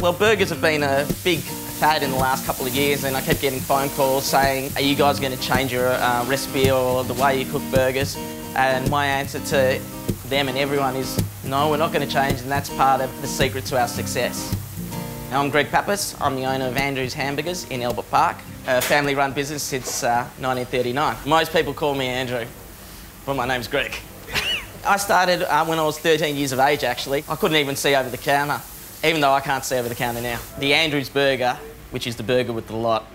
Well, burgers have been a big fad in the last couple of years, and I kept getting phone calls saying, Are you guys going to change your uh, recipe or the way you cook burgers? And my answer to them and everyone is, No, we're not going to change, and that's part of the secret to our success. Now, I'm Greg Pappas. I'm the owner of Andrew's Hamburgers in Albert Park, a family run business since uh, 1939. Most people call me Andrew, but my name's Greg. I started uh, when I was 13 years of age, actually. I couldn't even see over the counter even though I can't see over the counter now. The Andrews burger, which is the burger with the lot,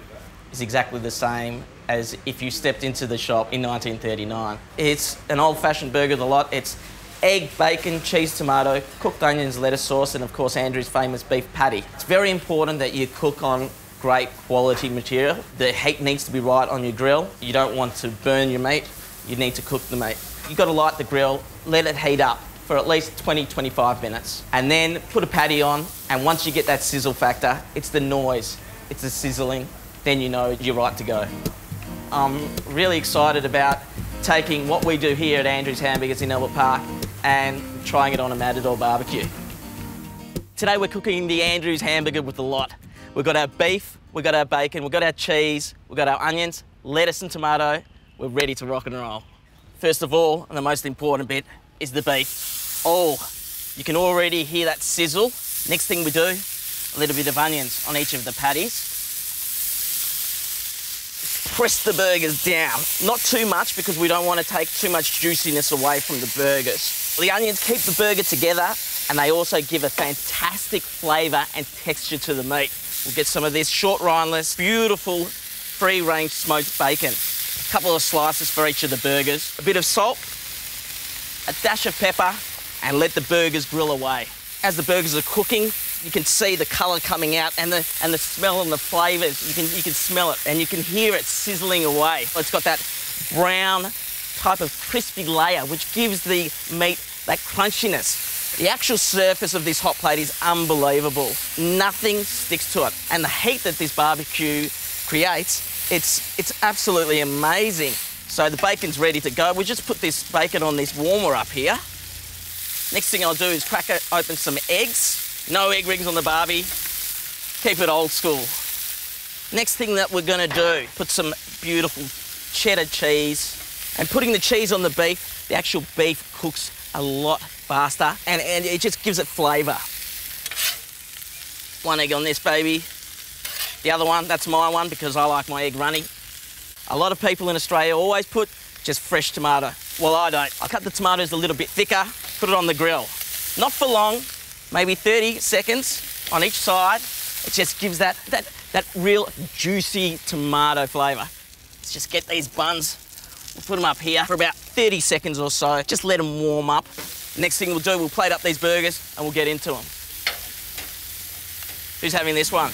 is exactly the same as if you stepped into the shop in 1939. It's an old-fashioned burger, with the lot. It's egg, bacon, cheese, tomato, cooked onions, lettuce sauce, and of course Andrew's famous beef patty. It's very important that you cook on great quality material. The heat needs to be right on your grill. You don't want to burn your meat. You need to cook the meat. You've got to light the grill, let it heat up for at least 20, 25 minutes. And then put a patty on, and once you get that sizzle factor, it's the noise, it's the sizzling, then you know you're right to go. I'm really excited about taking what we do here at Andrew's Hamburgers in Albert Park and trying it on a Matador barbecue. Today we're cooking the Andrews hamburger with a lot. We've got our beef, we've got our bacon, we've got our cheese, we've got our onions, lettuce and tomato. We're ready to rock and roll. First of all, and the most important bit, is the beef. Oh, you can already hear that sizzle. Next thing we do, a little bit of onions on each of the patties. Press the burgers down. Not too much because we don't want to take too much juiciness away from the burgers. The onions keep the burger together and they also give a fantastic flavour and texture to the meat. We'll get some of this short rindless, beautiful free-range smoked bacon. A couple of slices for each of the burgers. A bit of salt, a dash of pepper, and let the burgers grill away. As the burgers are cooking, you can see the colour coming out and the, and the smell and the flavours. You can, you can smell it and you can hear it sizzling away. It's got that brown type of crispy layer which gives the meat that crunchiness. The actual surface of this hot plate is unbelievable. Nothing sticks to it. And the heat that this barbecue creates, it's, it's absolutely amazing. So the bacon's ready to go. We just put this bacon on this warmer up here. Next thing I'll do is crack open some eggs. No egg rings on the barbie. Keep it old school. Next thing that we're gonna do, put some beautiful cheddar cheese. And putting the cheese on the beef, the actual beef cooks a lot faster and, and it just gives it flavour. One egg on this baby. The other one, that's my one because I like my egg runny. A lot of people in Australia always put just fresh tomato. Well, I don't. I cut the tomatoes a little bit thicker, put it on the grill. Not for long, maybe 30 seconds on each side. It just gives that, that, that real juicy tomato flavour. Let's just get these buns. We'll put them up here for about 30 seconds or so. Just let them warm up. Next thing we'll do, we'll plate up these burgers and we'll get into them. Who's having this one?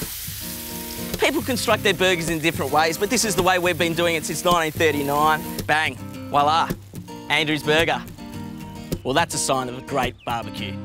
People construct their burgers in different ways, but this is the way we've been doing it since 1939. Bang, voila, Andrew's Burger. Well, that's a sign of a great barbecue.